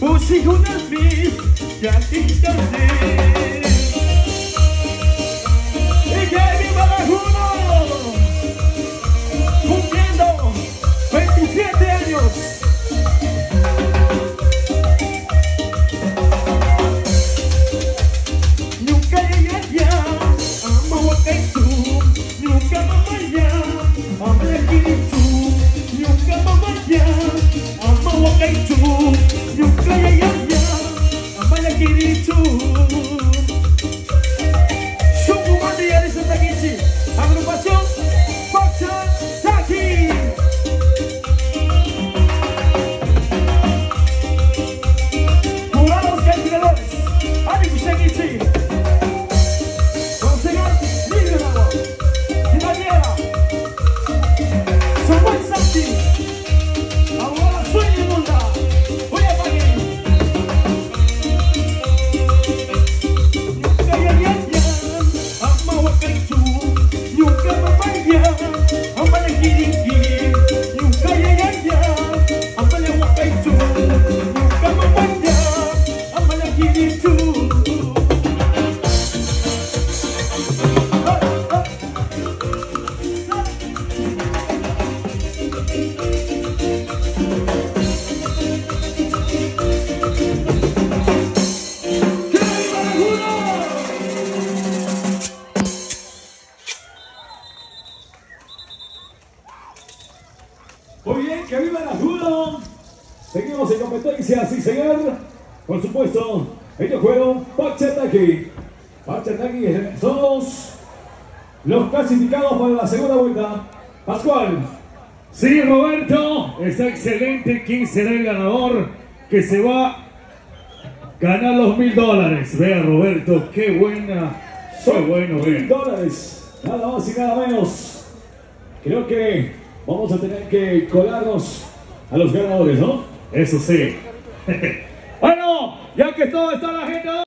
Pussy who knows me, that it the it. yeah. Muy bien, que viva la Juno. Seguimos en competencia, sí señor. Por supuesto, ellos fueron Pachataki. Pachataki son los, los clasificados para la segunda vuelta. Pascual. Sí, Roberto, está excelente. ¿Quién será el ganador que se va a ganar los mil dólares? Vea, Roberto, qué buena. Qué bueno, mil dólares, nada más y nada menos. Creo que vamos a tener que colarnos a los ganadores, ¿no? Eso sí. bueno, ya que todo está la gente.